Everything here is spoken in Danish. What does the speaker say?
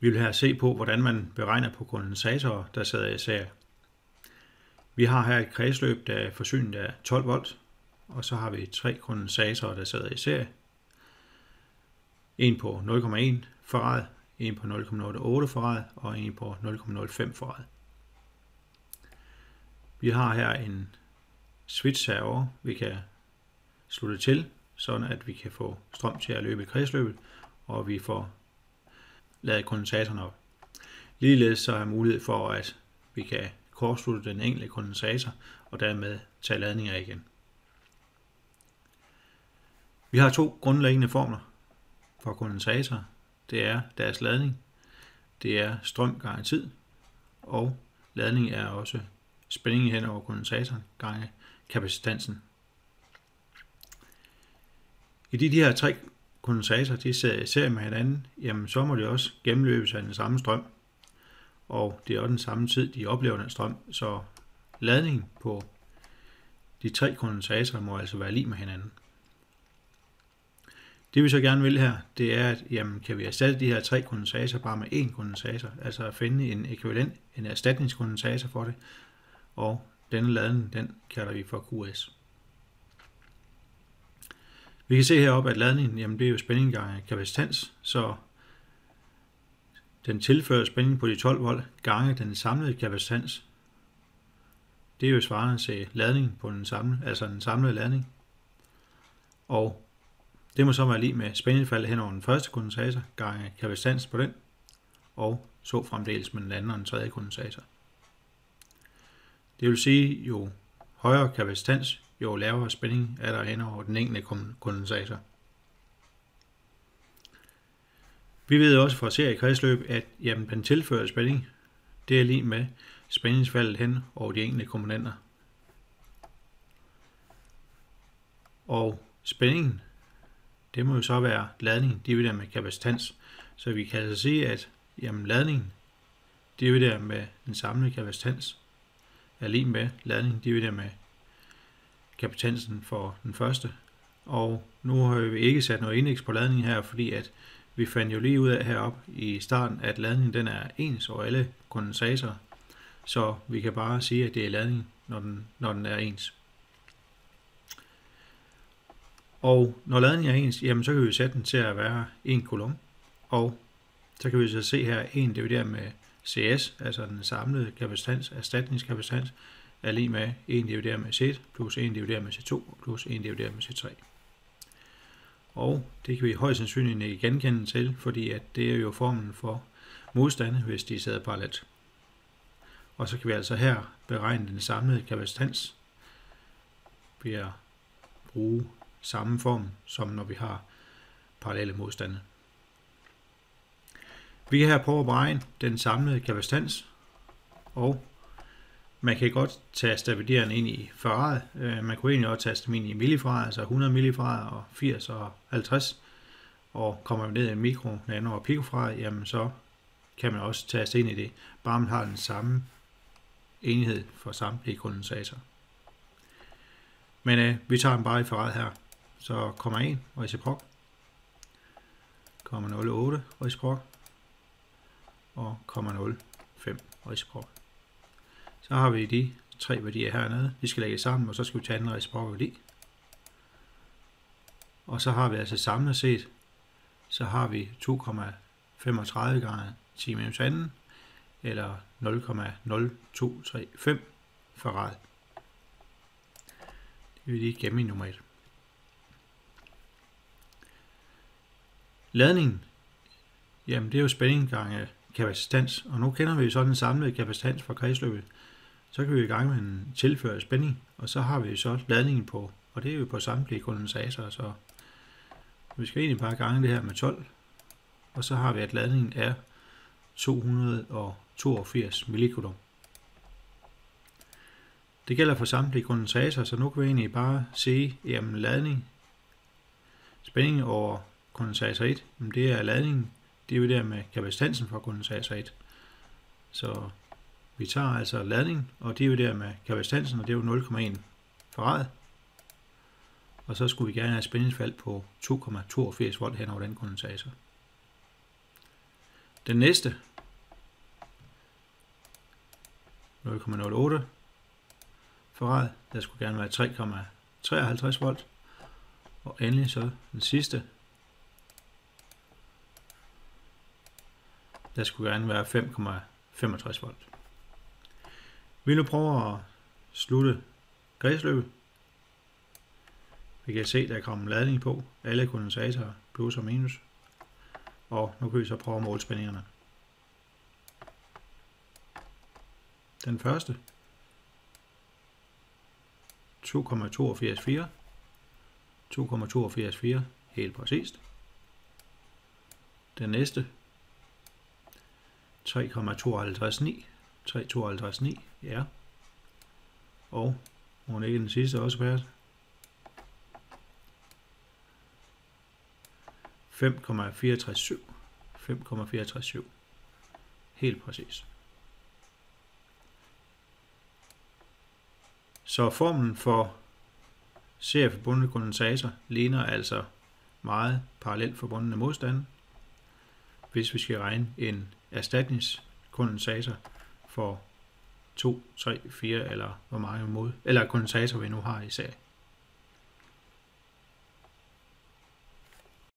Vi vil her se på, hvordan man beregner på kondensatorer, der sidder i serie. Vi har her et kredsløb, der er forsynet af 12 volt, og så har vi tre kondensatorer, der sidder i serie. En på 0,1 farad, en på 0,08 farad og en på 0,05 farad. Vi har her en switch herovre, vi kan slutte til, sådan at vi kan få strøm til at løbe i kredsløbet, og vi får lade kondensatoren op. Ligeledes så er mulighed for, at vi kan kortslutte den enkelte kondensator, og dermed tage ladninger igen. Vi har to grundlæggende formler for kondensatorer. Det er deres ladning, det er strøm gange tid, og ladning er også spænding hen over kondensatoren gange kapacitansen. I de, de her tre kondensator de serie med hinanden, jamen så må de også gennemløbes af den samme strøm, og det er også den samme tid, de oplever den strøm, så ladningen på de tre kondensatorer må altså være lige med hinanden. Det vi så gerne vil her, det er, at jamen, kan vi erstatte de her tre kondensatorer bare med én kondensator, altså at finde en ekvivalent, en erstatningskondensator for det, og denne ladning, den kalder vi for QS. Vi kan se heroppe, at ladningen, jamen det er jo spænding gange kapacitans, så den tilfører spænding på de 12 volt gange den samlede kapacitans. Det er jo svarende til ladningen på den samlede, altså den samlede ladning. Og det må så være lige med spændingfaldet hen over den første kondensator gange kapacitans på den, og så fremdeles med den anden og den tredje kondensator. Det vil sige, jo højere kapacitans, jo lavere spænding er der hen over den enkelte kondensator. Vi ved også fra seriekredsløb, at jamen, den tilførte spænding, det er lige med spændingsfaldet hen over de enkelte komponenter. Og spændingen, det må jo så være ladning divideret med kapacitans. Så vi kan altså sige, at jamen, ladningen divideret med den samlede kapacitans er lige med ladning divideret med kapacitansen for den første. Og nu har vi ikke sat noget indeks på ladningen her, fordi at vi fandt jo lige ud af heroppe i starten, at ladningen den er ens over alle kondensatorer. Så vi kan bare sige, at det er ladning, når den, når den er ens. Og når ladningen er ens, jamen så kan vi sætte den til at være 1 coulomb. Og så kan vi så se her 1 divideret med CS, altså den samlede kapacitans, erstatningskapacitans, er lige med 1 divideret med C1 plus 1 divideret med C2 plus 1 divideret med C3. Og det kan vi højst sandsynligt ikke genkende til, fordi at det er jo formen for modstande, hvis de sidder parallelt. Og så kan vi altså her beregne den samlede kapacitans ved at bruge samme form, som når vi har parallelle modstande. Vi kan her prøve at beregne den samlede kapacitans, og man kan godt tage stabiliserende ind i farad. Øh, man kunne egentlig også tage dem ind i millifarad, altså 100 millifarad og 80 og 50. Og kommer man ned i mikro, nano og picofarad, jamen så kan man også tage ind i det, bare man har den samme enhed for samtlige kondensatorer. Men øh, vi tager dem bare i farad her. Så kommer 1 reciprok, kommer 0,8 reciprok, og kommer 0,5 reciprok. Så har vi de tre værdier hernede. De skal lægge sammen, og så skal vi tage en reciprok værdi. Og så har vi altså samlet set, så har vi 2,35 gange 10 minus anden, eller 0,0235 farad. Det vil lige gemme i nummer 1. Ladningen, jamen det er jo spænding gange kapacitans, og nu kender vi så den samlede kapacitans fra kredsløbet. Så kan vi i gang med en tilført spænding, og så har vi så ladningen på, og det er jo på samtlige kondensatorer, så vi skal egentlig bare gange det her med 12, og så har vi, at ladningen er 282 millicoulomb. Det gælder for samtlige kondensatorer, så nu kan vi egentlig bare sige, at ladning, spænding over kondensator 1, det er ladningen divideret med kapacitansen fra kondensator 1. Så vi tager altså ladning og dividerer med kapacitansen, og det er jo 0,1 farad. Og så skulle vi gerne have spændingsfald på 2,82 volt hen over den kondensator. Den næste 0,08 farad. Der skulle gerne være 3,53 volt. Og endelig så den sidste. Der skulle gerne være 5,65 volt. Vi nu prøver at slutte kredsløbet. Vi kan se, der er kommet ladning på. Alle kondensatorer, plus og minus. Og nu kan vi så prøve at måle spændingerne. Den første 2,824 2,824 helt præcist. Den næste 3,529 3,529 ja. Og må ikke den sidste også være? 5,437 5,437 helt præcis. Så formen for serieforbundne kondensator ligner altså meget parallelt forbundne modstande, hvis vi skal regne en erstatningskondensator for 2, 3, 4 eller hvor mange mod, eller kondensatorer vi nu har i serie.